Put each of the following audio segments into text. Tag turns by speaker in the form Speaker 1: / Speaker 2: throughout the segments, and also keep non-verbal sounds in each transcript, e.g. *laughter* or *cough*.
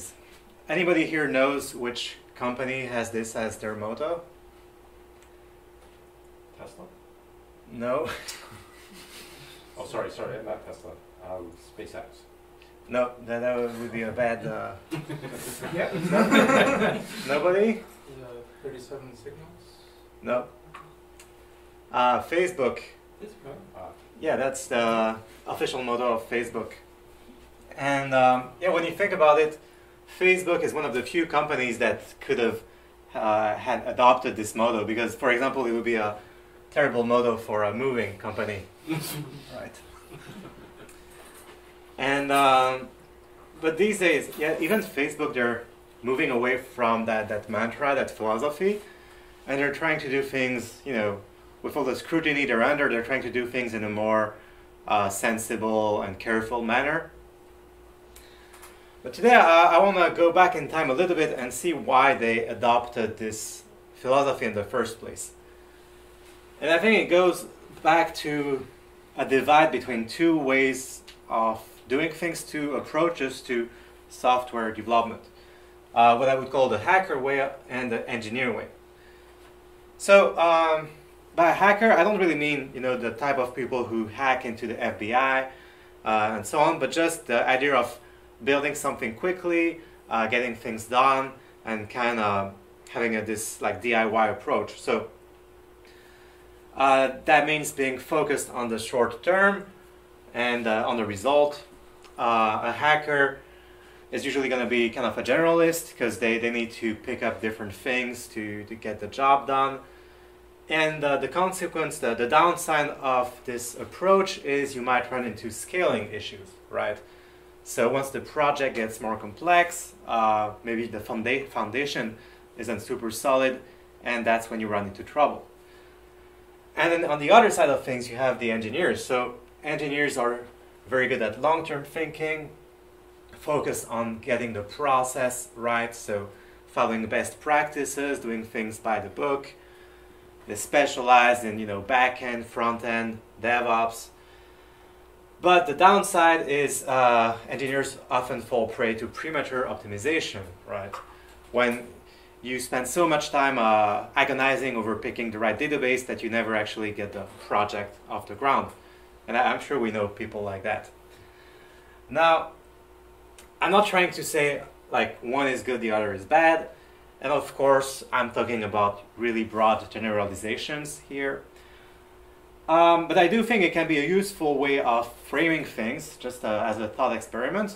Speaker 1: fast and break things. Anybody here knows which company has this as their motto?
Speaker 2: Tesla?
Speaker 1: No? *laughs*
Speaker 2: Oh, sorry, sorry, not Tesla. Um, SpaceX.
Speaker 1: No, that, that would be a bad. Uh, *laughs*
Speaker 3: Yeah. *laughs*
Speaker 1: nobody?
Speaker 3: Uh, 37 signals.
Speaker 1: No. Uh, Facebook.
Speaker 3: It's good.
Speaker 2: Uh,
Speaker 1: Yeah, that's the official motto of Facebook. And um, yeah, when you think about it, Facebook is one of the few companies that could have uh, had adopted this motto because, for example, it would be a terrible motto for a moving company, *laughs* right? And um, but these days, yeah, even Facebook, they're moving away from that that mantra, that philosophy, and they're trying to do things, you know, with all the scrutiny they're under, they're trying to do things in a more uh, sensible and careful manner. But today I, I want to go back in time a little bit and see why they adopted this philosophy in the first place. And I think it goes back to a divide between two ways of doing things, two approaches to software development. Uh, what I would call the hacker way and the engineer way. So, um, by hacker, I don't really mean you know the type of people who hack into the FBI uh, and so on, but just the idea of building something quickly, uh, getting things done, and kind of having a, this like DIY approach. So uh, that means being focused on the short term and uh, on the result. Uh, a hacker is usually going to be kind of a generalist because they, they need to pick up different things to, to get the job done. And uh, the consequence, the, the downside of this approach is you might run into scaling issues, right? So once the project gets more complex, uh, maybe the founda- foundation isn't super solid, and that's when you run into trouble. And then on the other side of things, you have the engineers. So engineers are very good at long-term thinking, focus on getting the process right, so following best practices, doing things by the book. They specialize in you know back end, front end, DevOps. But the downside is uh, engineers often fall prey to premature optimization, right? When you spend so much time uh, agonizing over picking the right database that you never actually get the project off the ground. And I'm sure we know people like that. Now, I'm not trying to say like one is good, the other is bad. And of course, I'm talking about really broad generalizations here. Um, but I do think it can be a useful way of framing things just uh, as a thought experiment.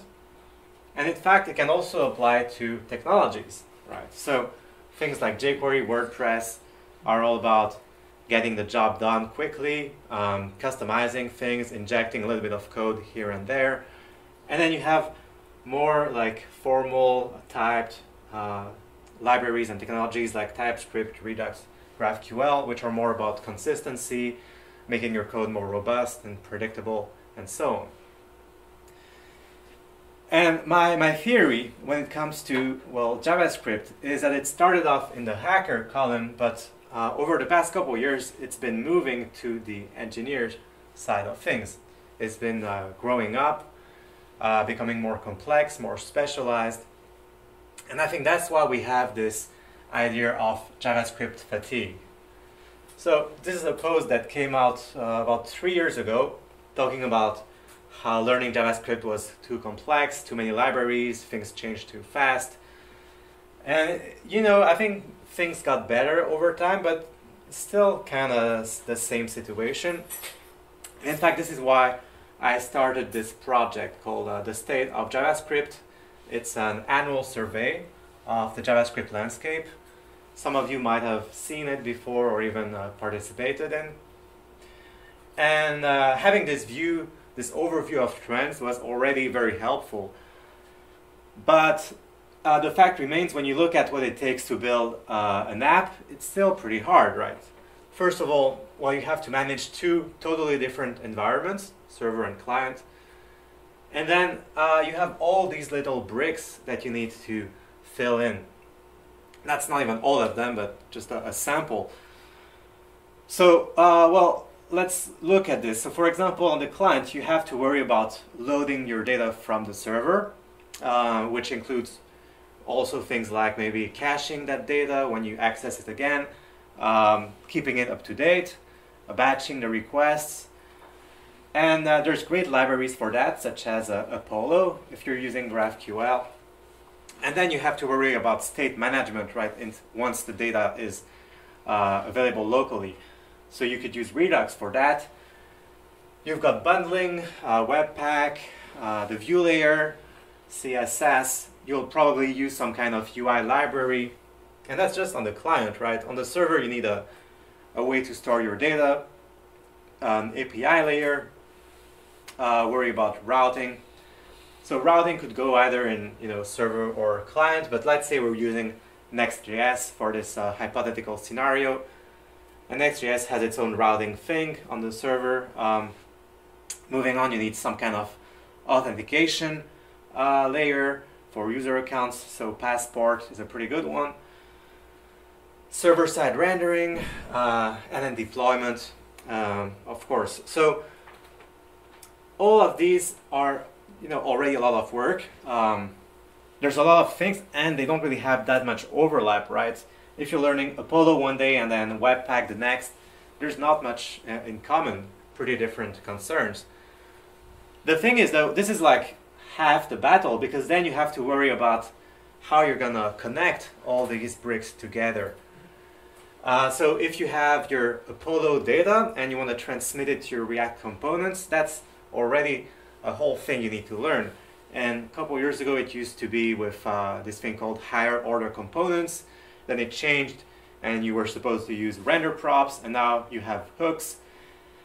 Speaker 1: And in fact, it can also apply to technologies, right? So things like jQuery, WordPress are all about getting the job done quickly, um, customizing things, injecting a little bit of code here and there. And then you have more like formal typed uh, libraries and technologies like TypeScript, Redux, GraphQL, which are more about consistency, making your code more robust and predictable, and so on. And my, my theory when it comes to, well, JavaScript is that it started off in the hacker column, but uh, over the past couple years, it's been moving to the engineer side of things. It's been uh, growing up, uh, becoming more complex, more specialized. And I think that's why we have this idea of JavaScript fatigue. So this is a post that came out uh, about three years ago, talking about how learning JavaScript was too complex, too many libraries, things changed too fast. And you know, I think things got better over time, but still kind of the same situation. In fact, this is why I started this project called uh, The State of JavaScript. It's an annual survey of the JavaScript landscape. Some of you might have seen it before or even uh, participated in. And uh, having this view, this overview of trends was already very helpful. But uh, the fact remains when you look at what it takes to build uh, an app, it's still pretty hard, right? First of all, well, you have to manage two totally different environments, server and client. And then uh, you have all these little bricks that you need to fill in. That's not even all of them, but just a, a sample. So, uh, well, let's look at this. So, for example, on the client, you have to worry about loading your data from the server. uh, which includes also things like maybe caching that data when you access it again, um, keeping it up to date, batching the requests. And uh, there's great libraries for that, such as uh, Apollo, if you're using GraphQL. And then you have to worry about state management, right, in, once the data is uh, available locally. So you could use Redux for that. You've got bundling, uh, Webpack, uh, the view layer, CSS. You'll probably use some kind of UI library. And that's just on the client, right? On the server, you need a, a way to store your data, an API layer, uh, worry about routing. So routing could go either in you know server or client, but let's say we're using Next.js for this uh, hypothetical scenario. And Next.js has its own routing thing on the server. Um, moving on, you need some kind of authentication uh, layer for user accounts, so Passport is a pretty good one. Server-side rendering, uh, and then deployment, um, of course. So all of these are, you know, already a lot of work. Um, there's a lot of things, and they don't really have that much overlap, right? If you're learning Apollo one day and then Webpack the next, there's not much uh, in common. Pretty different concerns. The thing is, though, this is like half the battle because then you have to worry about how you're gonna connect all these bricks together. Uh, so if you have your Apollo data and you want to transmit it to your React components, that's already a whole thing you need to learn. And a couple years ago, it used to be with uh, this thing called higher order components. Then it changed, and you were supposed to use render props, and now you have hooks.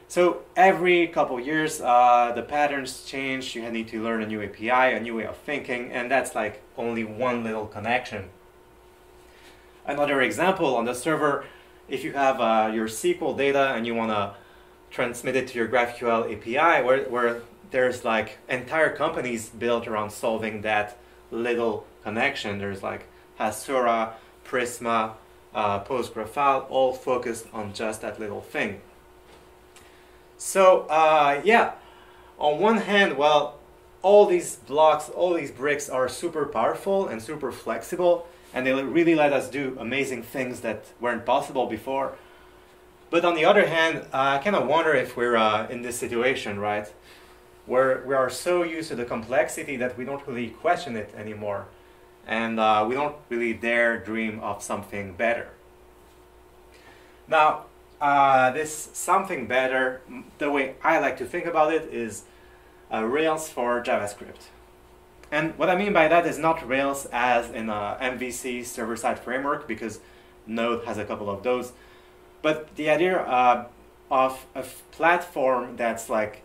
Speaker 1: So every couple years, uh, the patterns change. You need to learn a new API, a new way of thinking, and that's like only one little connection. Another example on the server, if you have uh, your SQL data and you want to transmit it to your GraphQL API, where, where there's like entire companies built around solving that little connection. There's like Hasura, Prisma, uh, PostGraphile, all focused on just that little thing. So uh, yeah, on one hand, well, all these blocks, all these bricks are super powerful and super flexible, and they really let us do amazing things that weren't possible before. But on the other hand, uh, I kind of wonder if we're uh, in this situation, right? Where we are so used to the complexity that we don't really question it anymore. And uh, we don't really dare dream of something better. Now, uh, this something better, the way I like to think about it is uh, Rails for JavaScript. And what I mean by that is not Rails as in a MVC server-side framework, because Node has a couple of those, but the idea uh, of a platform that's like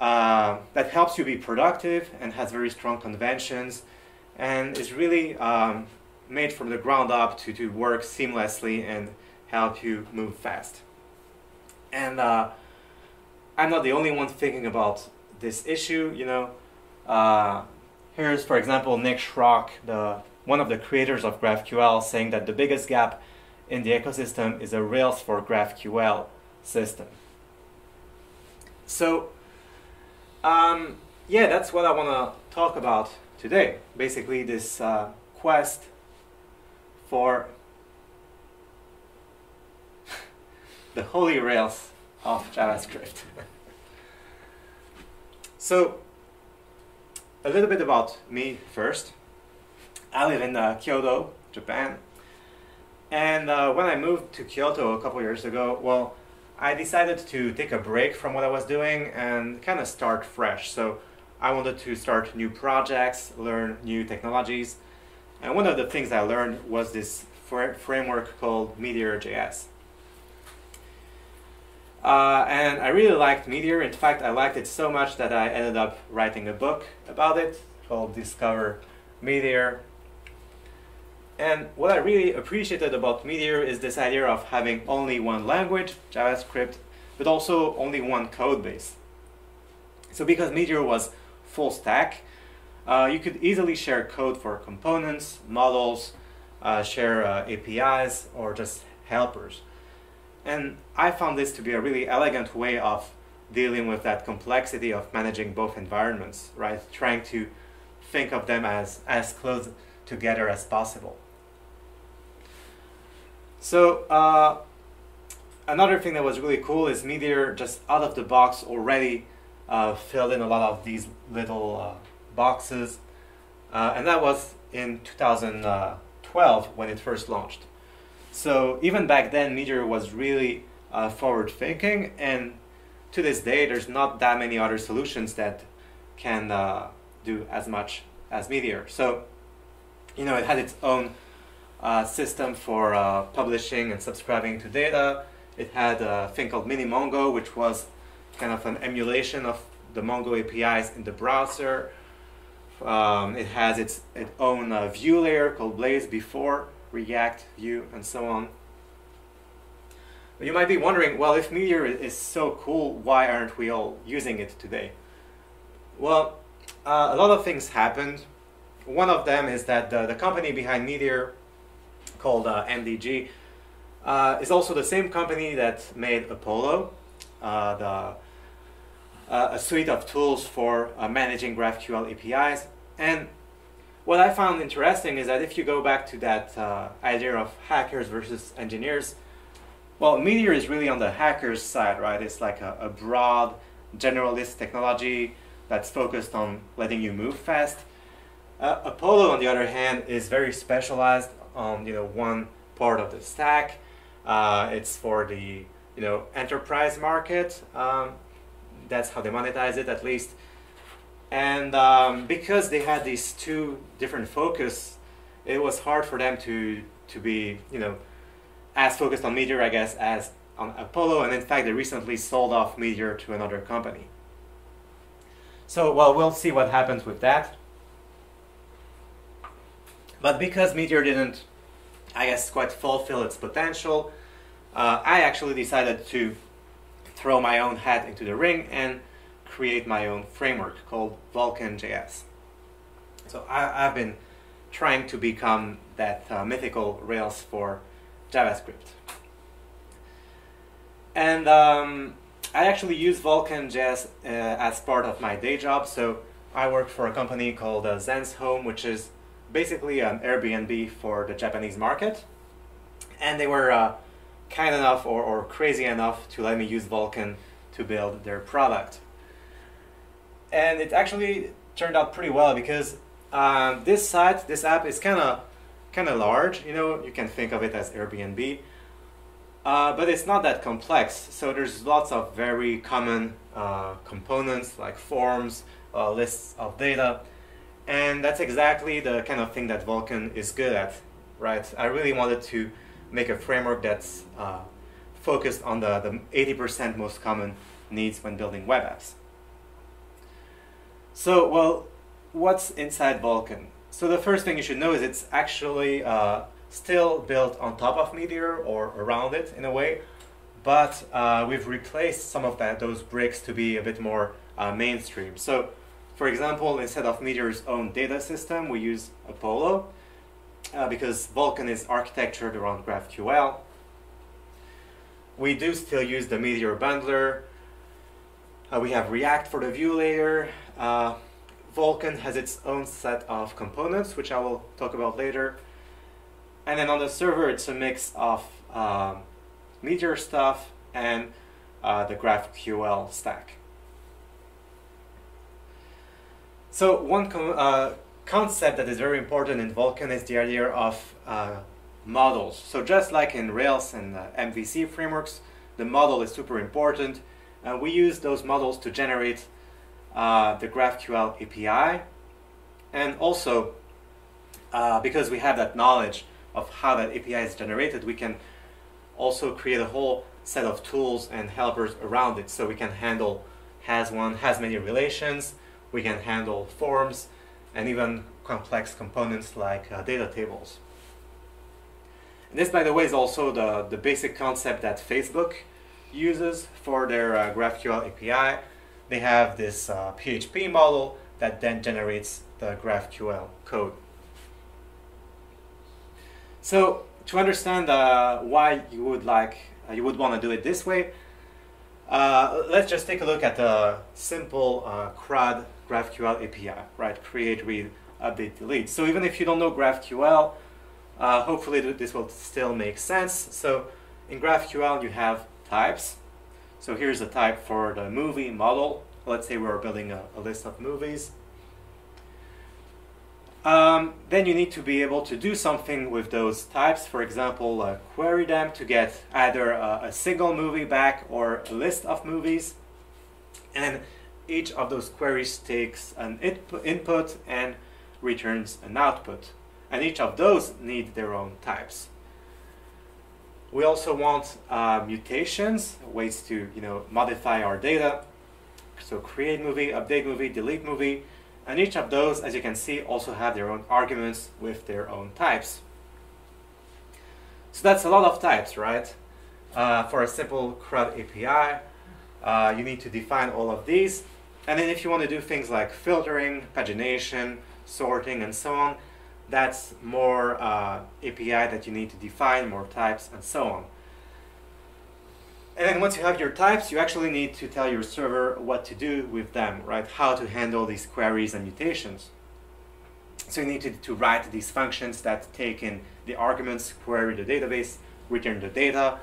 Speaker 1: uh, that helps you be productive and has very strong conventions and is really um, made from the ground up to, to work seamlessly and help you move fast. And uh, I'm not the only one thinking about this issue, you know. Uh, here's, for example, Nick Schrock, the, one of the creators of GraphQL, saying that the biggest gap in the ecosystem is a Rails for GraphQL system. So, um, yeah, that's what I want to talk about today. Basically, this uh, quest for *laughs* the holy rails of JavaScript. *laughs* so, a little bit about me first. I live in uh, Kyoto, Japan. And uh, when I moved to Kyoto a couple years ago, well, I decided to take a break from what I was doing and kind of start fresh. So I wanted to start new projects, learn new technologies. And one of the things I learned was this fr framework called Meteor.js. Uh, and I really liked Meteor. In fact, I liked it so much that I ended up writing a book about it called Discover Meteor. And what I really appreciated about Meteor is this idea of having only one language, JavaScript, but also only one code base. So because Meteor was full stack, uh, you could easily share code for components, models, uh, share uh, APIs, or just helpers. And I found this to be a really elegant way of dealing with that complexity of managing both environments, right? Trying to think of them as as close together as possible. So uh, another thing that was really cool is Meteor just out of the box already uh, filled in a lot of these little uh, boxes, uh, and that was in 2012 when it first launched. So even back then, Meteor was really uh, forward thinking, and to this day, there's not that many other solutions that can uh, do as much as Meteor. So, you know, it had its own uh, system for uh, publishing and subscribing to data. It had a thing called MiniMongo, which was kind of an emulation of the Mongo APIs in the browser. Um, it has its, its own uh, view layer called Blaze before React, Vue, and so on. But you might be wondering, well, if Meteor is so cool, why aren't we all using it today? Well, uh, a lot of things happened. One of them is that the, the company behind Meteor, called uh, MDG, uh, is also the same company that made Apollo, uh, the, uh, a suite of tools for uh, managing GraphQL APIs. And what I found interesting is that if you go back to that idea of hackers versus engineers, well, Meteor is really on the hacker's side, right? It's like a, a broad, generalist technology that's focused on letting you move fast. Uh, Apollo, on the other hand, is very specialized on you know one part of the stack. Uh, it's for the you know enterprise market. Um, that's how they monetize it, at least. And um, because they had these two different focus, it was hard for them to to be you know as focused on Meteor, I guess, as on Apollo. And in fact, they recently sold off Meteor to another company. So, well, we'll see what happens with that. But because Meteor didn't, I guess, quite fulfill its potential, uh, I actually decided to throw my own hat into the ring and create my own framework called Vulcan.js. So I, have been trying to become that uh, mythical Rails for JavaScript. And um, I actually use Vulcan.js uh, as part of my day job. So I work for a company called uh, Zen's Home, which is basically an Airbnb for the Japanese market. And they were uh, kind enough or, or crazy enough to let me use Vulcan to build their product. And it actually turned out pretty well because um, this site, this app is kind of kind of large. You know, you can think of it as Airbnb. Uh, but it's not that complex. So there's lots of very common uh, components like forms, uh, lists of data, and that's exactly the kind of thing that Vulcan is good at, right? I really wanted to make a framework that's uh, focused on the, the 80% most common needs when building web apps. So, well, what's inside Vulcan? So the first thing you should know is it's actually uh, still built on top of Meteor or around it in a way, but uh, we've replaced some of that those bricks to be a bit more uh, mainstream. So for example, instead of Meteor's own data system, we use Apollo uh, because Vulcan is architectured around GraphQL. We do still use the Meteor bundler. Uh, we have React for the view layer. Uh, Vulcan has its own set of components, which I will talk about later. And then on the server, it's a mix of um, Meteor stuff and uh, the GraphQL stack. So one uh, concept that is very important in Vulcan is the idea of uh, models. So just like in Rails and uh, MVC frameworks, the model is super important. And we use those models to generate uh, the GraphQL API. And also, uh, because we have that knowledge of how that API is generated, we can also create a whole set of tools and helpers around it. So we can handle has one, has many relations, we can handle forms, and even complex components like uh, data tables. And this, by the way, is also the, the basic concept that Facebook uses for their uh, GraphQL API. They have this uh, PHP model that then generates the GraphQL code. So to understand uh, why you would like, uh, you would want to do it this way, Uh, let's just take a look at the simple uh, CRUD GraphQL API, right? Create, read, update, delete. So even if you don't know GraphQL, uh, hopefully this will still make sense. So in GraphQL you have types. So here's a type for the movie model. Let's say we're building a, a list of movies. Um, then you need to be able to do something with those types. For example, uh, query them to get either a, a, single movie back or a list of movies. And each of those queries takes an input and returns an output. And each of those need their own types. We also want uh, mutations, ways to you know modify our data. So create movie, update movie, delete movie, and each of those, as you can see, also have their own arguments with their own types. So that's a lot of types, right? Uh, for a simple CRUD API, uh, you need to define all of these. And then if you want to do things like filtering, pagination, sorting, and so on, that's more uh, API that you need to define, more types, and so on. And then once you have your types, you actually need to tell your server what to do with them, right? How to handle these queries and mutations. So you need to, to write these functions that take in the arguments, query the database, return the data,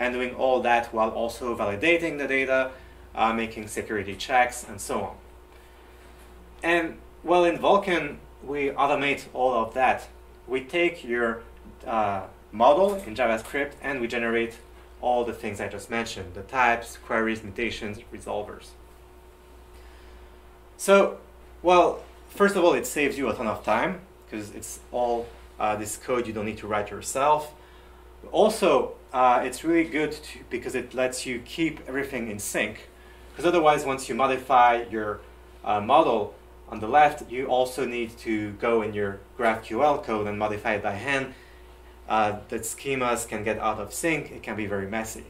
Speaker 1: and doing all that while also validating the data, uh, making security checks, and so on. And well, in Vulcan, we automate all of that. We take your uh, model in JavaScript and we generate all the things I just mentioned, the types, queries, mutations, resolvers. So, well, first of all, it saves you a ton of time because it's all uh, this code you don't need to write yourself. Also, uh, it's really good to, because it lets you keep everything in sync. Because otherwise, once you modify your uh, model on the left, you also need to go in your GraphQL code and modify it by hand uh, the schemas can get out of sync, it can be very messy.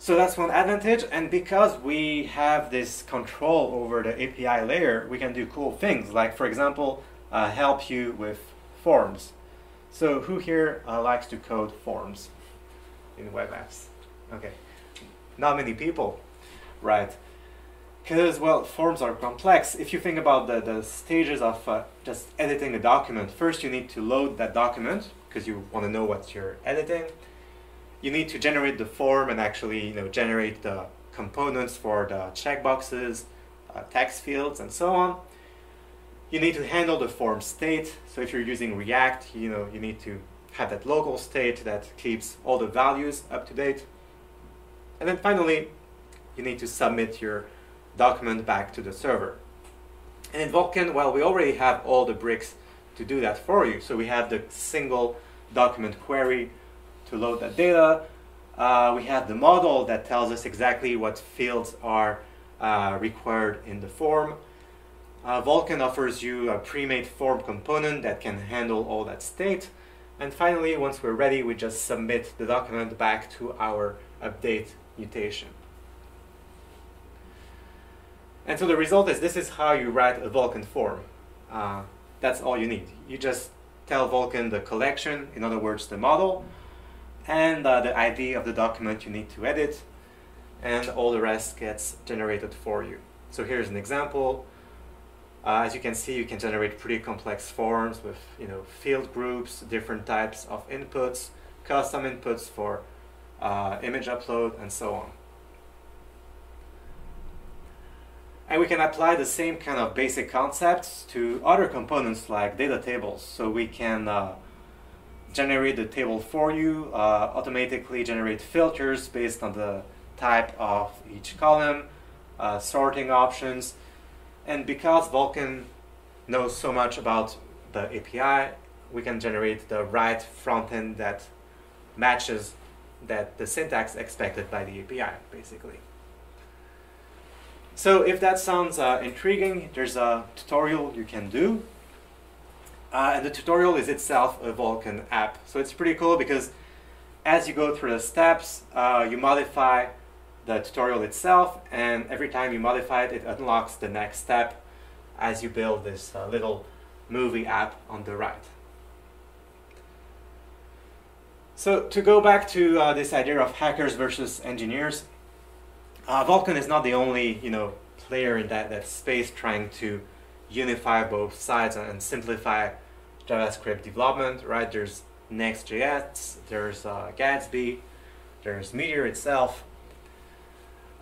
Speaker 1: So that's one advantage, and because we have this control over the API layer, we can do cool things, like for example, uh, help you with forms. So who here uh, likes to code forms in web apps? Okay, not many people, right? Because, well, forms are complex. If you think about the, the stages of uh, just editing a document, first you need to load that document because you want to know what you're editing. You need to generate the form and actually you know, generate the components for the checkboxes, uh, text fields, and so on. You need to handle the form state. So if you're using React, you know, you need to have that local state that keeps all the values up to date. And then finally, you need to submit your document back to the server. And in Vulcan, well, we already have all the bricks to do that for you. So we have the single document query to load that data. Uh, we have the model that tells us exactly what fields are uh, required in the form. Uh, Vulcan offers you a pre-made form component that can handle all that state. And finally, once we're ready, we just submit the document back to our update mutation. And so the result is this is how you write a Vulcan form. Uh, that's all you need. You just tell Vulcan the collection, in other words, the model, and uh, the ID of the document you need to edit, and all the rest gets generated for you. So here's an example. Uh, as you can see, you can generate pretty complex forms with you know field groups, different types of inputs, custom inputs for uh, image upload, and so on. And we can apply the same kind of basic concepts to other components like data tables. So we can uh, generate the table for you, uh, automatically generate filters based on the type of each column, uh, sorting options. And because Vulcan knows so much about the API, we can generate the right front end that matches that the syntax expected by the API, basically. So if that sounds uh, intriguing, there's a tutorial you can do. Uh, and the tutorial is itself a Vulcan app. So it's pretty cool because as you go through the steps, uh, you modify the tutorial itself, and every time you modify it, it unlocks the next step as you build this uh, little movie app on the right. So to go back to uh, this idea of hackers versus engineers, uh, Vulcan is not the only you know player in that, that space trying to unify both sides and, simplify JavaScript development. Right? There's Next.js, there's uh, Gatsby, there's Meteor itself.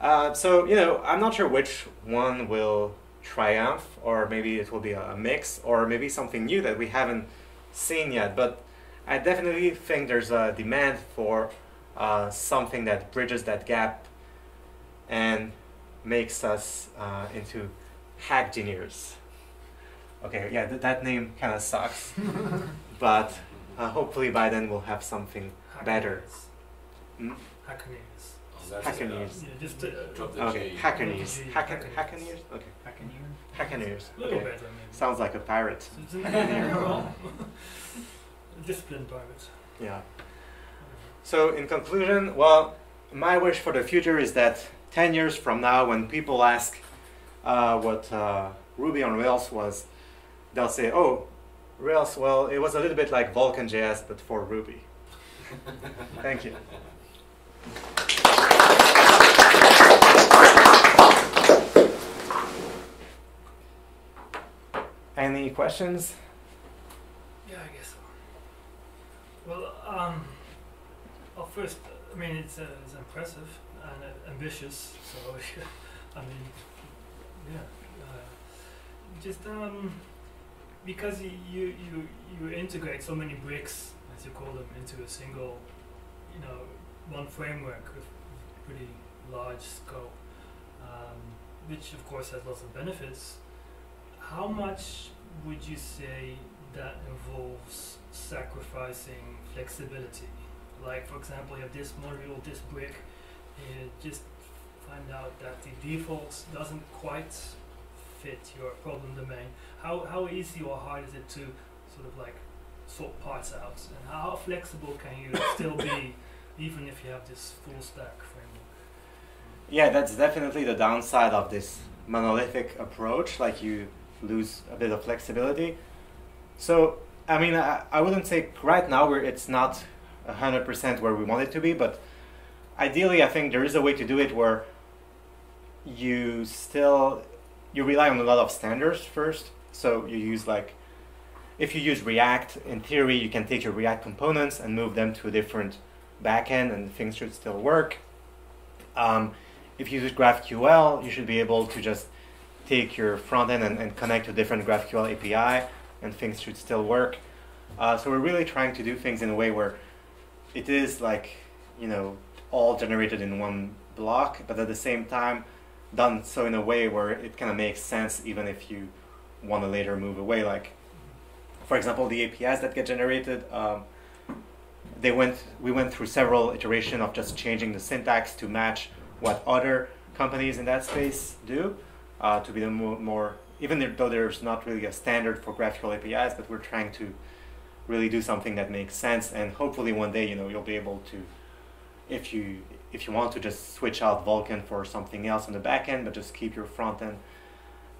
Speaker 1: Uh, so you know, I'm not sure which one will triumph, or maybe it will be a, mix, or maybe something new that we haven't seen yet. But I definitely think there's a demand for uh, something that bridges that gap and makes us uh, into hack engineers. Okay, yeah, th- that name kind of sucks, *laughs* but uh, hopefully by then we'll have something better.
Speaker 4: Hackaneers.
Speaker 2: That's,
Speaker 1: Hackaneers.
Speaker 4: Yeah, just uh,
Speaker 2: Drop the
Speaker 1: Okay,
Speaker 2: G.
Speaker 1: Hackaneers.
Speaker 4: G, Hackaneers.
Speaker 1: Hackaneers? Okay,
Speaker 5: Hackaneer.
Speaker 1: Hackaneers.
Speaker 4: a little
Speaker 1: Okay.
Speaker 4: better maybe.
Speaker 1: Sounds like a pirate.
Speaker 4: So it's Disciplined pirate.
Speaker 1: Yeah. *laughs* So, in conclusion, well, my wish for the future is that 10 years from now, when people ask uh, what uh, Ruby on Rails was, they'll say, oh, Rails, well, it was a little bit like Vulcan.js, but for Ruby. *laughs* Thank you. Any questions?
Speaker 4: Yeah, I guess so. Well, um, well, first, I mean, it's, uh, it's impressive and uh, ambitious. So, *laughs* I mean, yeah, uh, just um, because you you you integrate so many bricks, as you call them, into a single, you know, one framework with pretty large scope, um, which of course has lots of benefits. How much would you say that involves sacrificing flexibility? Like, for example, you have this module, this brick, you just find out that the default doesn't quite fit your problem domain. How, how easy or hard is it to sort of like sort parts out? And how flexible can you *coughs* still be, even if you have this full stack framework?
Speaker 1: Yeah, that's definitely the downside of this monolithic approach. Like you lose a bit of flexibility. So, I mean, I, I wouldn't say right now where it's not hundred percent where we want it to be, but ideally, I think there is a way to do it where you still you rely on a lot of standards first. So you use like if you use React, in theory, you can take your React components and move them to a different backend, and things should still work. Um, if you use GraphQL, you should be able to just take your front end and, and connect to different GraphQL API, and things should still work. Uh, so we're really trying to do things in a way where it is like, you know, all generated in one block, but at the same time, done so in a way where it kind of makes sense even if you want to later move away. Like, for example, the APIs that get generated, um, they went, we went through several iterations of just changing the syntax to match what other companies in that space do uh, to be the more, more even though there's not really a standard for GraphQL APIs, but we're trying to really do something that makes sense, and hopefully one day, you know, you'll be able to, if you if you want to just switch out Vulcan for something else on the back end, but just keep your front end,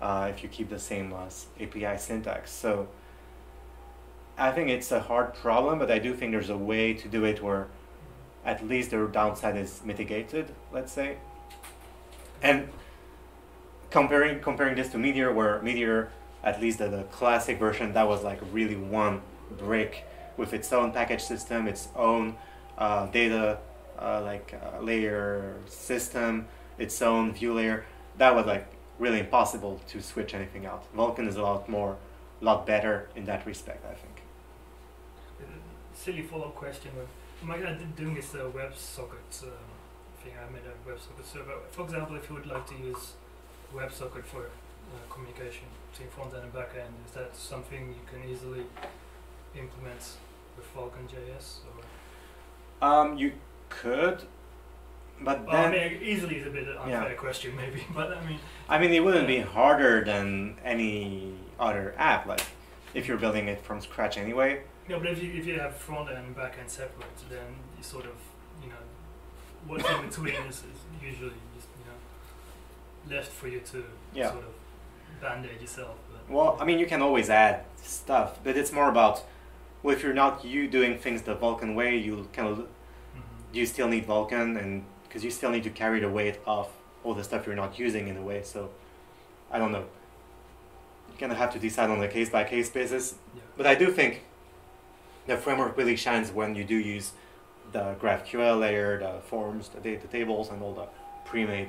Speaker 1: uh, if you keep the same uh, API syntax. So I think it's a hard problem, but I do think there's a way to do it where at least the downside is mitigated, let's say. And comparing comparing this to Meteor, where Meteor, at least the, the classic version, that was like really one brick with its own package system, its own uh, data uh, like uh, layer system, its own view layer. That was like really impossible to switch anything out. Vulcan is a lot more, lot better in that respect, I think.
Speaker 4: Uh, silly follow-up question. Am I gonna doing this uh, WebSocket um, thing? I made a WebSocket server. For example, if you would like to use WebSocket for uh, communication between front end and back end, is that something you can easily implement with Vulcan JS? Or
Speaker 1: Um, you could, but
Speaker 4: well, I
Speaker 1: then
Speaker 4: mean, easily is a bit unfair question, *laughs* maybe. But I mean,
Speaker 1: I mean, it wouldn't be harder than any other app. Like if you're building it from scratch anyway.
Speaker 4: Yeah, But if you if you have front end and back end separate, then you sort of you know what's in between is, is usually just you know left for you to
Speaker 1: Yeah.
Speaker 4: sort of band aid yourself. But
Speaker 1: Well, I mean, you can always add stuff, but it's more about well, if you're not you doing things the Vulcan way, you kind of
Speaker 4: Mhm.
Speaker 1: you still need Vulcan, and because you still need to carry the weight of all the stuff you're not using in a way. So, I don't know. You kind of have to decide on a case by case basis.
Speaker 4: Yeah.
Speaker 1: But I do think the framework really shines when you do use the GraphQL layer, the forms, the data tables, and all the pre-made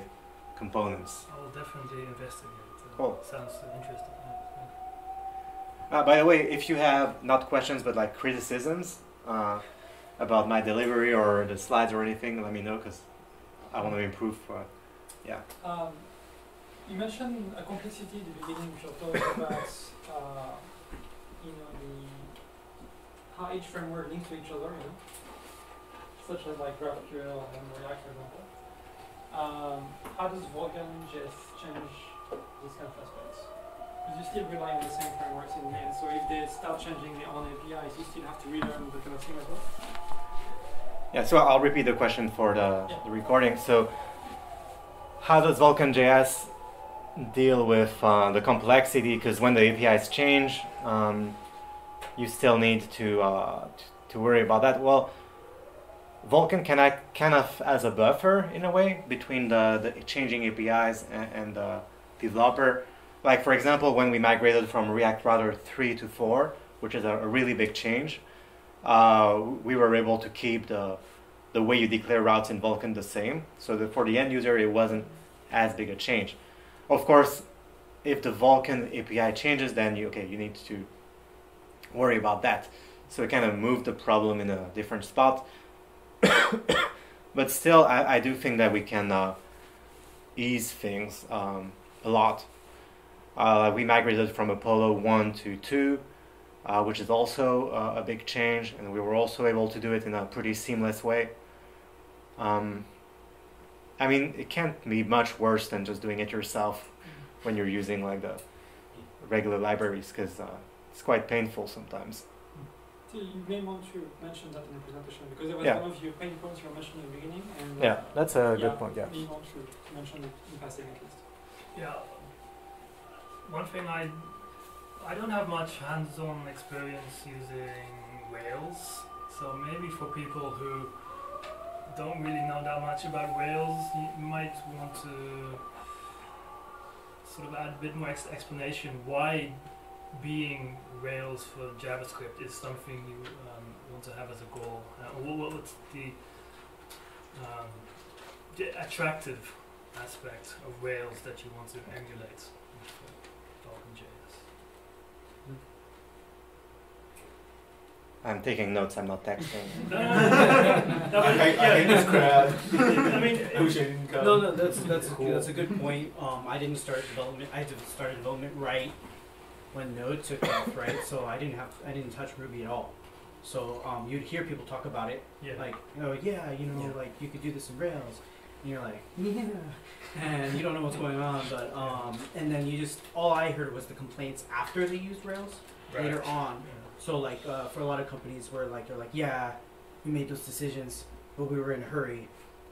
Speaker 1: components.
Speaker 4: I will definitely investigate. Uh,
Speaker 1: Cool.
Speaker 4: Sounds interesting.
Speaker 1: Uh, by the way, if you have not questions but like criticisms uh, about my delivery or the slides or anything, let me know because I want to improve. Uh, yeah.
Speaker 5: Um, you mentioned a complexity at the beginning, which you're talking about, uh, you know, the how each framework links to each other, you know, such as like GraphQL and React, for example. Um, how does Vulcan.js change these kind of aspects? Because you still rely on the same frameworks in the end, so if they start changing their own APIs, you still have to relearn the kind of thing as well.
Speaker 1: Yeah, so I'll repeat the question for the,
Speaker 5: Yeah.
Speaker 1: the recording. So, how does Vulcan.js deal with uh, the complexity? Because when the APIs change, um, you still need to, uh, to worry about that. Well, Vulcan can act kind of as a buffer in a way between the, the changing APIs and, and the developer. Like, for example, when we migrated from React Router 3 to 4, which is a, a really big change, uh, we were able to keep the the way you declare routes in Vulcan the same. So that for the end user, it wasn't as big a change. Of course, if the Vulcan API changes, then you okay, you need to worry about that. So it kind of moved the problem in a different spot. *coughs* but still, I, I do think that we can uh, ease things um, a lot. Uh, we migrated from Apollo 1 to 2 uh, which is also uh, a big change, and we were also able to do it in a pretty seamless way. Um, I mean, it can't be much worse than just doing it yourself when you're using like the regular libraries, because uh, it's quite painful sometimes.
Speaker 5: So you may want to mention that in the presentation because there was
Speaker 1: Yeah.
Speaker 5: one of your pain points you mentioned in the beginning, and
Speaker 1: Yeah,
Speaker 5: uh,
Speaker 1: that's a
Speaker 5: yeah,
Speaker 1: good point. Yeah.
Speaker 5: You want to mention it in passing at least.
Speaker 4: Yeah. One thing I I don't have much hands-on experience using Rails, so maybe for people who don't really know that much about Rails, you might want to sort of add a bit more ex- explanation why being Rails for JavaScript is something you um, want to have as a goal. Uh, what, what's the um, the attractive aspect of Rails that you want to emulate with uh, Vulcan.js?
Speaker 1: I'm taking notes. I'm not texting. *laughs*
Speaker 4: No, no, no, no, but
Speaker 2: I, I hate this crowd.
Speaker 4: I mean,
Speaker 2: I wish I didn't come.
Speaker 6: No, no, that's that's
Speaker 2: Cool.
Speaker 6: that's a good point. Um, I didn't start development. I had to start development right when Node took off, right? So I didn't have I didn't touch Ruby at all. So um, you'd hear people talk about it,
Speaker 4: yeah,
Speaker 6: like, oh yeah, you know,
Speaker 4: Yeah.
Speaker 6: like you could do this in Rails, and you're like, yeah, and you don't know what's going on. But um, and then you just all I heard was the complaints after they used Rails
Speaker 4: right.
Speaker 6: later on.
Speaker 4: Yeah.
Speaker 6: So like uh, for a lot of companies where like they're like, yeah, we made those decisions, but we were in a hurry,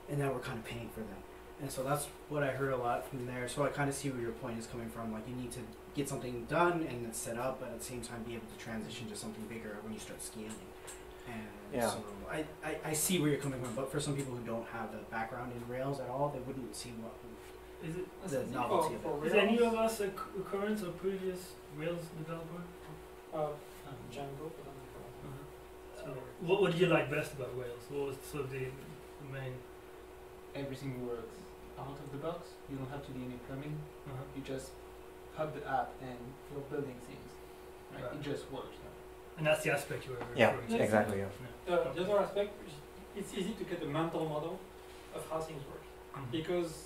Speaker 6: and now we're kind of paying for them. And so that's what I heard a lot from there. So I kind of see where your point is coming from. Like you need to get something done and it's set up, but at the same time be able to transition to something bigger when you start scaling. And
Speaker 1: Yeah.
Speaker 6: so I, I, I see where you're coming from, but for some people who don't have the background in Rails at all, they wouldn't see what.
Speaker 4: Is it?
Speaker 6: The
Speaker 5: I think
Speaker 6: novelty
Speaker 5: for, for
Speaker 4: Is any of us a current or previous Rails developer?
Speaker 5: uh, Django, but I'm
Speaker 4: Uh, what, what do you like best about Rails? What was sort of the, the main?
Speaker 7: everything works out of the box. You don't have to do any plumbing.
Speaker 4: Uh-huh.
Speaker 7: You just hub the app and you're building things. Right?
Speaker 4: Right.
Speaker 7: It just works.
Speaker 4: And that's the aspect you were
Speaker 1: Yeah,
Speaker 4: referring to.
Speaker 1: exactly. Yeah.
Speaker 5: The, the other aspect, is it's easy to get a mental model of how things work
Speaker 4: Mhm.
Speaker 5: because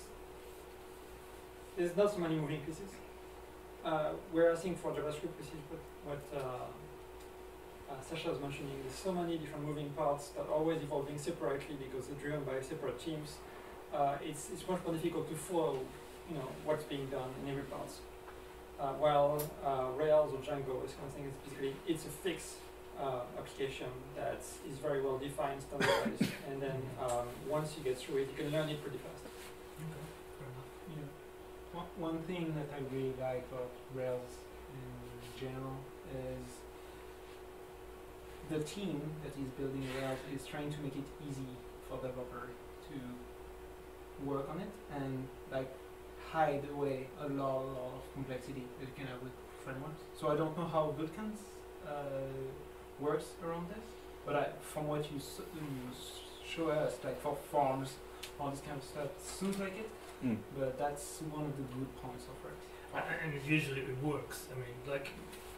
Speaker 5: there's not so many moving pieces. Uh, where I think for JavaScript, this is what, what uh, uh, Sacha was mentioning. There's so many different moving parts that are always evolving separately because they're driven by separate teams. Uh, it's, it's much more difficult to follow, you know, what's being done in every part. Uh, while uh, Rails or Django is kind of thing, it's basically it's a fixed uh, application that is very well defined, standardized, *coughs* and then um, once you get through it, you can learn it pretty fast.
Speaker 4: Okay, fair enough.
Speaker 7: Yeah. One, one thing that I really like about Rails in general is the team that is building Rails is trying to make it easy for developer to work on it and like hide away a lot, a lot of complexity that you can have with frameworks. So I don't know how Bootcamps uh, works around this, but I, from what you, s- you show us, like for forms, all this kind of stuff, it seems like it,
Speaker 1: Mm.
Speaker 7: but that's one of the good points of it.
Speaker 4: A- And usually it works. I mean, like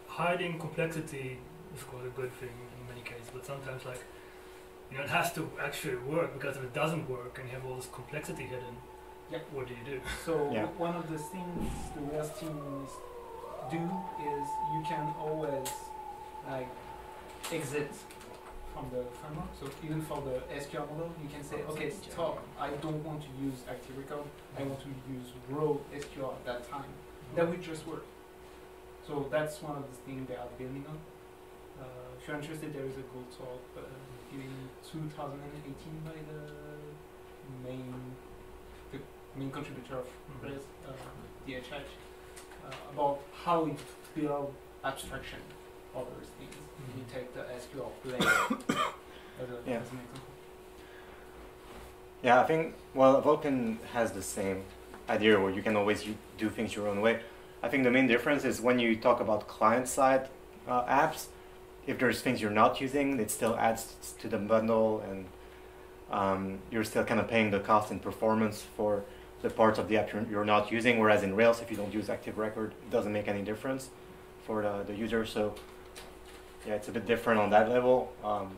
Speaker 4: hiding complexity is quite a good thing in many cases, but sometimes like you know it has to actually work because if it doesn't work and you have all this complexity hidden,
Speaker 7: Yep.
Speaker 4: what do you do?
Speaker 7: So
Speaker 1: Yeah.
Speaker 7: one of the things the Rails teams do is you can always like exit from the framework. So even for the SQL model, you can say, okay, stop. I don't want to use active record. I want to use raw SQL at that time. That would just work. So that's one of the things they are building on. Uh, if you're interested, there is a gold talk uh, in 2018 by the main the main contributor of
Speaker 4: Mhm.
Speaker 7: Uh, DHH, uh, about how we build abstraction of those things. You
Speaker 4: Mhm.
Speaker 7: take the SQL layer *coughs* as, a,
Speaker 1: Yeah.
Speaker 7: as an example.
Speaker 1: Yeah, I think well, Vulcan has the same idea where you can always u- do things your own way. I think the main difference is when you talk about client-side uh, apps, if there's things you're not using, it still adds to the bundle, and um, you're still kind of paying the cost and performance for the parts of the app you're, you're not using. Whereas in Rails, if you don't use Active Record, it doesn't make any difference for the, the user. So yeah, it's a bit different on that level. Um,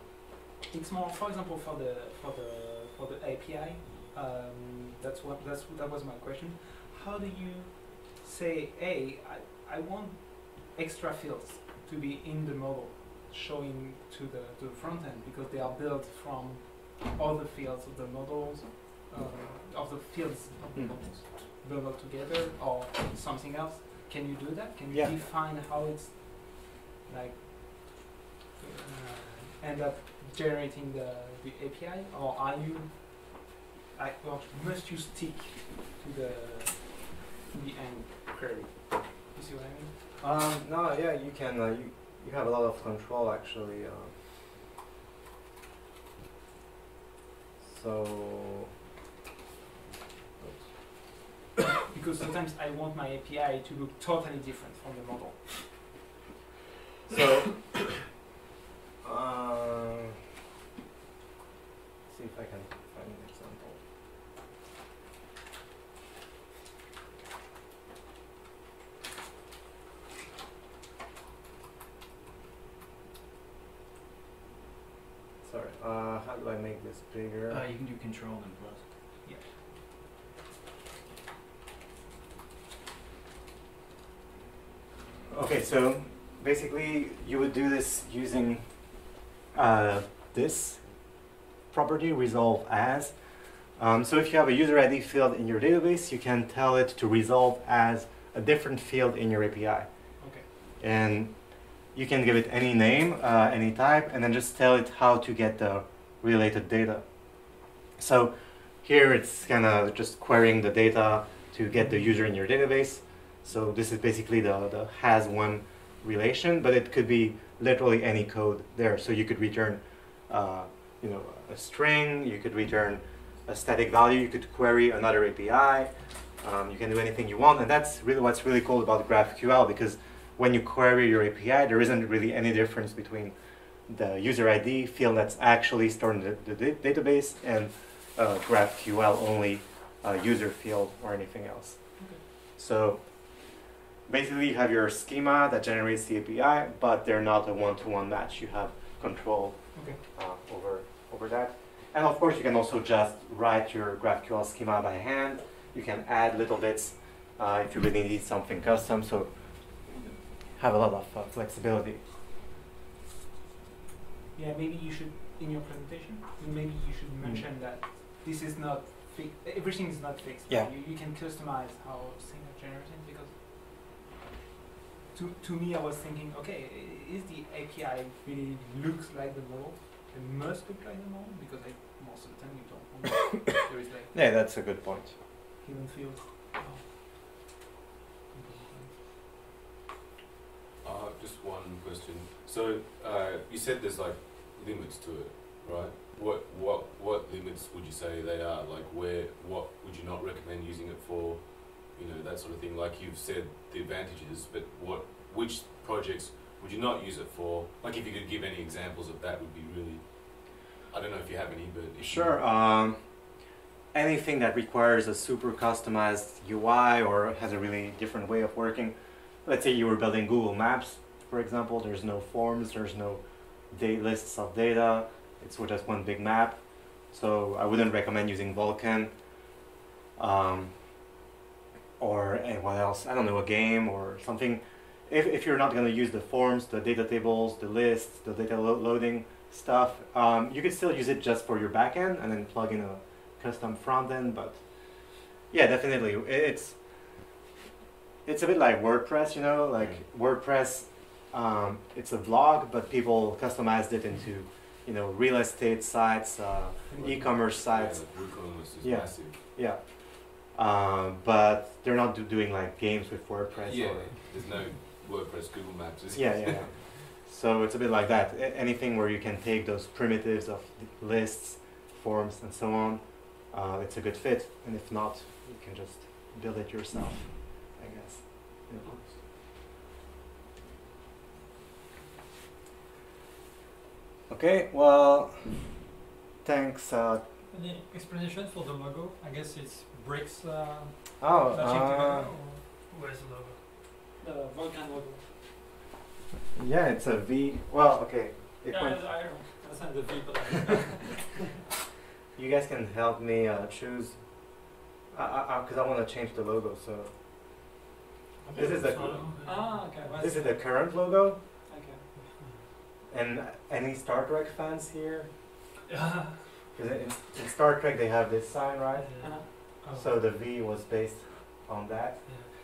Speaker 7: It's more, for example, for the for the for the API. Um, that's what that's that was my question. How do you say, hey, I, I want extra fields to be in the model, showing to the to the front end because they are built from other fields of the models, uh, of the fields of the
Speaker 1: Mm.
Speaker 7: models, together or something else. Can you do that? Can you
Speaker 1: Yeah.
Speaker 7: define how it's like uh, end up generating the, the API, or are you, I, or must you stick to the the end query? You see what I mean?
Speaker 1: Um, no, yeah, you can. Uh, you you have a lot of control actually. Uh, so. *coughs*
Speaker 7: Because sometimes I want my API to look totally different from the model.
Speaker 1: So. *coughs* uh, see if I can find an example. Sorry. Uh, how do I make this bigger?
Speaker 6: Uh, you can do control and plus.
Speaker 1: Okay, so basically you would do this using uh, this property resolve as. Um, so if you have a user ID field in your database, you can tell it to resolve as a different field in your API.
Speaker 7: Okay.
Speaker 1: And you can give it any name, uh, any type, and then just tell it how to get the related data. So here it's kind of just querying the data to get the user in your database. So this is basically the, the has one relation, but it could be literally any code there. So you could return, uh, you know, a string. You could return a static value. You could query another API. Um, you can do anything you want, and that's really what's really cool about GraphQL because when you query your API, there isn't really any difference between the user ID field that's actually stored in the, the da- database and uh, GraphQL only uh, user field or anything else.
Speaker 7: Okay.
Speaker 1: So basically, you have your schema that generates the API, but they're not a one-to-one match. You have control
Speaker 7: Okay.
Speaker 1: uh, over over that. And of course, you can also just write your GraphQL schema by hand. You can add little bits uh, if you really need something custom. So have a lot of uh, flexibility.
Speaker 7: Yeah, maybe you should in your presentation. Maybe you should mention that this is not. Everything is not fixed.
Speaker 1: Yeah.
Speaker 7: You, you can customize how things are generated. To, to me, I was thinking, okay, is the API really looks like the model? It must look like the model because I, most of the time you don't. want- *coughs* there is like
Speaker 1: Yeah, that's a good point.
Speaker 7: hidden fields. Oh.
Speaker 8: Uh, just one question. So uh, you said there's like limits to it, right? What what what limits would you say they are? Like where what would you not recommend using it for? You know that sort of thing. Like you've said the advantages, but what which projects would you not use it for? Like if you could give any examples of that would be really. I don't know if you have any, but
Speaker 1: Sure. Um, anything that requires a super customized UI or has a really different way of working. Let's say you were building Google Maps, for example. There's no forms. There's no date lists of data. It's just one big map. So I wouldn't recommend using Vulcan. Um, or eh, what else? I don't know, a game or something. If, if you're not going to use the forms, the data tables, the lists, the data lo- loading stuff, um, you could still use it just for your backend and then plug in a custom front end. But yeah, definitely, it's it's a bit like WordPress, you know, like WordPress. Um, it's a blog, but people customized it into you know real estate sites, uh, e-commerce sites.
Speaker 8: Yeah,
Speaker 1: Yeah.
Speaker 8: Massive.
Speaker 1: Yeah. Um, but they're not do- doing like games with WordPress.
Speaker 8: Yeah,
Speaker 1: Or,
Speaker 8: there's no WordPress, Google Maps.
Speaker 1: yeah, yeah, yeah. So it's a bit like that. A- anything where you can take those primitives of lists, forms, and so on, uh, it's a good fit. And if not, you can just build it yourself, I guess. Yeah. Okay, well, thanks. Uh,
Speaker 5: Any explanation for the logo? I guess it's bricks uh,
Speaker 1: oh,
Speaker 5: matching
Speaker 1: uh,
Speaker 5: together.
Speaker 4: Where's the logo?
Speaker 5: Or the Vulcan logo.
Speaker 1: yeah, it's a V. Well, okay. It
Speaker 5: yeah,
Speaker 1: went-
Speaker 5: I, I understand the V, but *laughs*
Speaker 1: You guys can help me uh, choose, because I, want to change the logo. So This is the-
Speaker 5: ah, okay. well,
Speaker 1: this is the current logo,
Speaker 5: Okay.
Speaker 1: and any Star Trek fans here? *laughs* Because in, in Star Trek they have this sign, right?
Speaker 5: Uh-huh.
Speaker 4: Oh.
Speaker 1: So the V was based on that.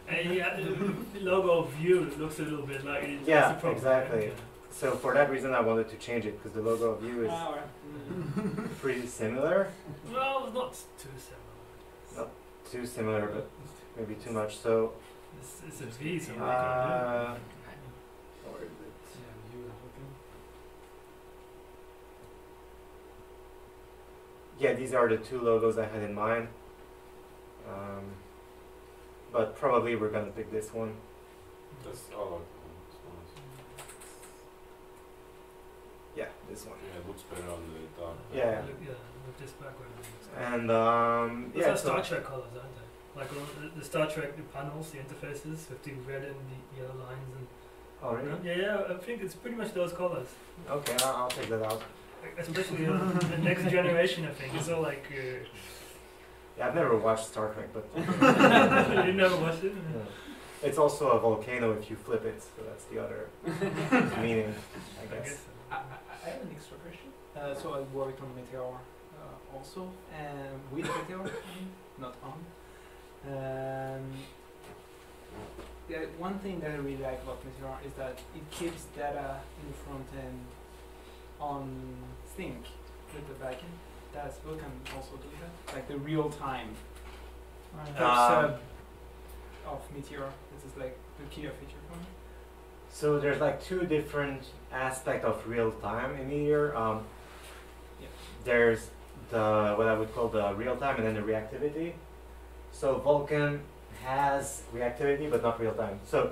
Speaker 4: And yeah, the logo of Vue looks a little bit like it.
Speaker 1: Yeah,
Speaker 4: that's
Speaker 1: exactly.
Speaker 4: right?
Speaker 1: So for that reason, I wanted to change it because the logo of Vue is
Speaker 5: Ah, alright. Mhm. *laughs*
Speaker 1: pretty similar.
Speaker 4: Well, not too similar.
Speaker 1: Not too similar, but maybe too much. So
Speaker 4: It's, it's a V, so
Speaker 1: uh, or is it?
Speaker 7: Yeah, you are hoping.
Speaker 1: Yeah, these are the two logos I had in mind. Um, but probably we're gonna pick this one.
Speaker 8: That's I like that one. It's nice.
Speaker 1: Yeah, this one.
Speaker 8: Yeah, it looks better on the dark.
Speaker 1: Yeah.
Speaker 4: Look, yeah, look this backward.
Speaker 1: And um,
Speaker 4: Those
Speaker 1: yeah,
Speaker 4: are
Speaker 1: so,
Speaker 4: Star Trek colors, aren't they? Like on the, the Star Trek the panels, the interfaces with the red and the yellow lines and
Speaker 1: oh really?
Speaker 4: yeah, yeah. I think it's pretty much those colors.
Speaker 1: Okay, I'll, I'll take that out.
Speaker 4: Especially uh, the next generation, I think. It's all like uh,
Speaker 1: Yeah, I've never watched Star Trek, but *laughs*
Speaker 4: you never watched it.
Speaker 1: yeah. it's also a volcano if you flip it, so that's the other *laughs* meaning, I
Speaker 4: I
Speaker 1: guess.
Speaker 4: guess.
Speaker 7: I, I, I have an extra question. Uh, so I worked on Meteor uh, also, and with Meteor, I mean, not on. Um, yeah, one thing that I really like about Meteor is that it keeps data in the front end on sync with the backend. Does Vulcan also do that? Like the real time
Speaker 5: Alright.
Speaker 1: Um,
Speaker 7: sub of Meteor. This is like the key feature for me.
Speaker 1: So there's like two different aspects of real time in Meteor. Um,
Speaker 7: Yeah.
Speaker 1: There's the what I would call the real time and then the reactivity. So Vulcan has reactivity but not real time. So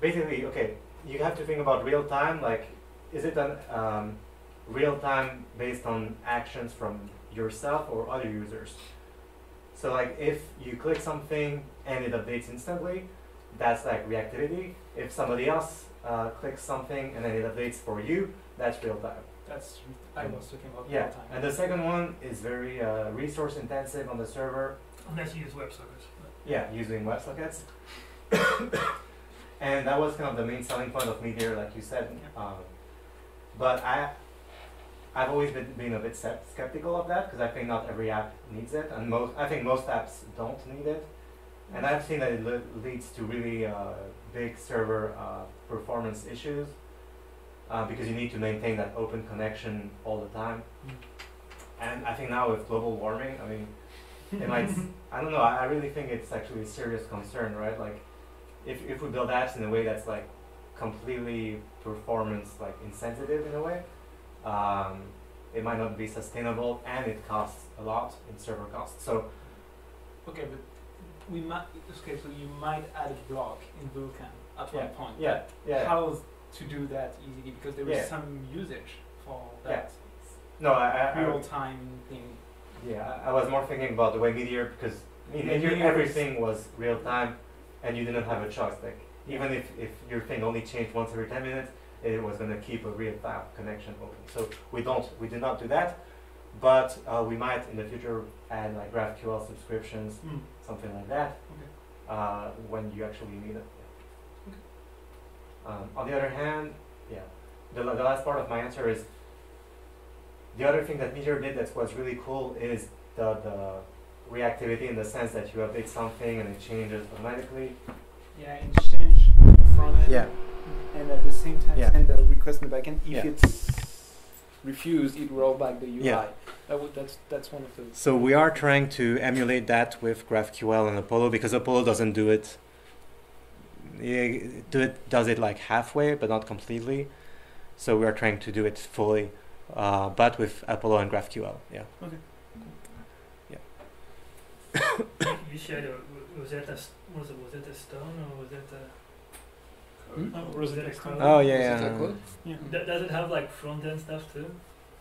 Speaker 1: basically, okay, you have to think about real time. Like, is it an um, real time based on actions from yourself or other users? So like, if you click something and it updates instantly, that's like reactivity. If somebody else uh, clicks something and then it updates for you, that's real time.
Speaker 7: That's I was talking about
Speaker 1: Yeah,
Speaker 7: real time.
Speaker 1: and the second one is very uh, resource intensive on the server.
Speaker 4: Unless you use WebSockets.
Speaker 1: Yeah, using WebSockets. *coughs* and that was kind of the main selling point of Meteor, like you said. Um, but I, I've always been, been a bit skeptical of that because I think not every app needs it, and most I think most apps don't need it. And I've seen that it le- leads to really uh, big server uh, performance issues uh, because you need to maintain that open connection all the time. And I think now with global warming, I mean, it might. *laughs* I don't know. I, I really think it's actually a serious concern, right? Like, if if we build apps in a way that's like completely performance like insensitive in a way, um, it might not be sustainable and it costs a lot in server costs. So
Speaker 7: Okay, but we might. Okay, so you might add a block in Vulcan at
Speaker 1: Yeah,
Speaker 7: one point.
Speaker 1: yeah, yeah.
Speaker 7: How to do that easily? Because there is
Speaker 1: Yeah.
Speaker 7: some usage for that. Yeah.
Speaker 1: no, I, I, I
Speaker 7: real time thing.
Speaker 1: Yeah, I I was more thinking about the way Meteor because in Meteor
Speaker 7: Meteor
Speaker 1: everything was real time, and you didn't have a choice. Like even if, if your thing only changed once every ten minutes, it was gonna keep a real time connection open. So we don't we did not do that, but uh, we might in the future add like GraphQL subscriptions,
Speaker 7: Mm.
Speaker 1: something like that,
Speaker 7: Okay.
Speaker 1: uh, when you actually need it. Um, on the other hand, yeah, the, the last part of my answer is the other thing that Meteor did that was really cool is the, the reactivity in the sense that you update something and it changes automatically.
Speaker 7: Yeah, exchange from it.
Speaker 1: Yeah.
Speaker 7: And at the same time
Speaker 1: Yeah.
Speaker 7: send a request in the backend. If
Speaker 1: Yeah.
Speaker 7: it's refused, it roll back the UI.
Speaker 1: Yeah.
Speaker 7: That would, that's that's one of the.
Speaker 1: So we are trying to emulate that with GraphQL and Apollo because Apollo doesn't do it. Yeah, do it does it like halfway, but not completely. So we are trying to do it fully, uh, but with Apollo and GraphQL. Yeah. *coughs*
Speaker 4: You shared a, was that a, s- was it, was it a stone or was it a?
Speaker 7: Hmm?
Speaker 4: Oh, was it a code?
Speaker 1: Oh yeah,
Speaker 9: Was it
Speaker 1: yeah.
Speaker 9: code?
Speaker 7: Yeah.
Speaker 4: D- does it have like front end stuff too?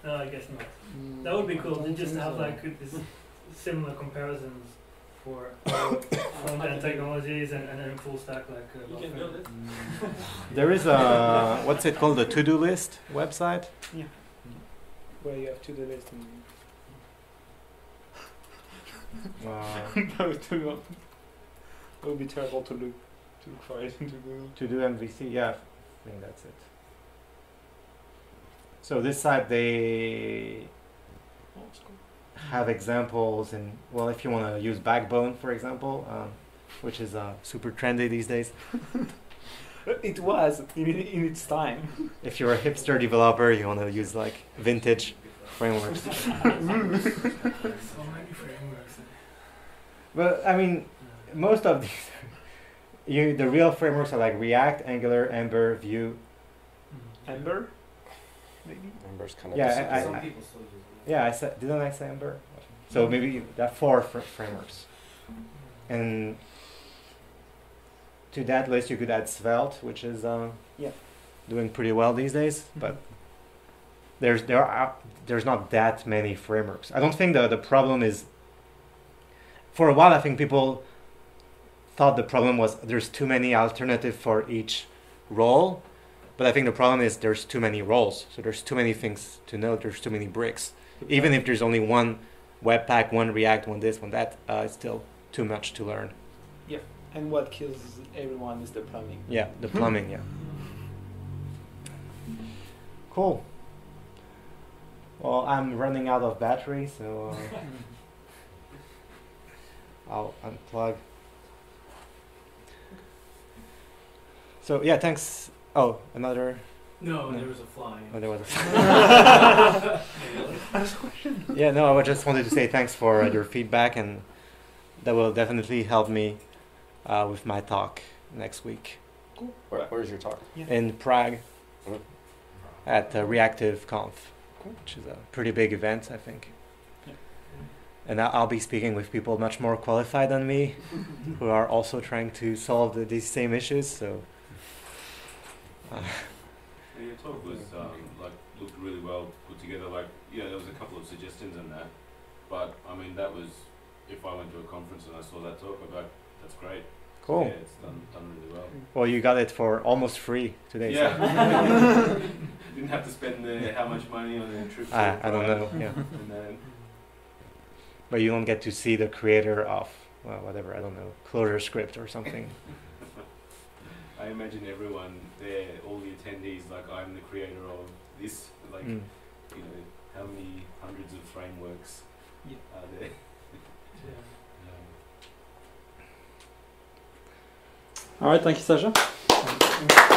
Speaker 4: No, I guess not.
Speaker 9: Mm,
Speaker 4: That would be cool.
Speaker 9: don't
Speaker 4: To just have
Speaker 9: so.
Speaker 4: like this *laughs* similar comparisons for *coughs* front end technologies and, and then full stack like. Uh,
Speaker 5: You can build it.
Speaker 1: There is a what's it called the to do list website. Yeah.
Speaker 7: Where you have to do list and.
Speaker 1: Uh, *laughs*
Speaker 7: that would too long. It would be terrible to look to look for it into Google.
Speaker 1: TodoMVC, yeah, I think that's it. So this side they have examples and well, if you want to use Backbone, for example, um, which is uh, super trendy these days. *laughs*
Speaker 7: It was in, in its time. *laughs*
Speaker 1: If you're a hipster developer, you want to use like vintage frameworks. *laughs*
Speaker 4: So many frameworks.
Speaker 1: But I mean, most of these, you the real frameworks are like React, Angular, Ember, Vue.
Speaker 7: Ember, maybe.
Speaker 9: Ember's kind of
Speaker 1: Yeah,
Speaker 9: disappeared.
Speaker 1: I-
Speaker 6: Some
Speaker 1: I-
Speaker 6: people still use it.
Speaker 1: Yeah, I said didn't I say Ember? So maybe that four fr- frameworks. And to that list, you could add Svelte, which is uh,
Speaker 7: Yeah.
Speaker 1: doing pretty well these days. But there's there are there's not that many frameworks. I don't think the the problem is. For a while, I think people thought the problem was there's too many alternatives for each role, but I think the problem is there's too many roles. So there's too many things to know. There's too many bricks. Even if there's only one Webpack, one React, one this, one that, uh, it's still too much to learn.
Speaker 7: Yeah, and what kills everyone is the plumbing.
Speaker 1: Yeah, the plumbing. Yeah. Cool. Well, I'm running out of battery, so uh, *laughs* I'll unplug. So yeah, thanks. Oh, another.
Speaker 6: No,
Speaker 1: No.
Speaker 6: there was a fly.
Speaker 1: Oh, there was a. *laughs* fly. yeah, no, I just wanted to say thanks for uh, your feedback, and that will definitely help me uh, with my talk next week Cool.
Speaker 9: Where, where's your talk?
Speaker 1: in Prague
Speaker 9: Mhm.
Speaker 1: at uh, ReactiveConf, which is a pretty big event, I think. And I- I'll be speaking with people much more qualified than me, *laughs* who are also trying to solve the, these same issues. So,
Speaker 8: Yeah, your talk was um, like looked really well put together. Like, yeah, there was a couple of suggestions in that, but I mean, that was if I went to a conference and I saw that talk, I'd be like, that's great.
Speaker 1: cool.
Speaker 8: Yeah, it's done done really well.
Speaker 1: Well, you got it for almost free today. so-
Speaker 8: Yeah. *laughs* Didn't have to spend the, how much money on a trip. to
Speaker 1: I, I don't know. Yeah.
Speaker 8: And then,
Speaker 1: but you don't get to see the creator of well, whatever I don't know, ClojureScript or something. *laughs*
Speaker 8: I imagine everyone there, all the attendees, like I'm the creator of this, like,
Speaker 1: mm.
Speaker 8: you know, how many hundreds of frameworks
Speaker 7: yeah.
Speaker 8: are there? yeah. um.
Speaker 5: All right, thank you, Sacha. Thank you.